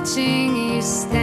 watching you stand.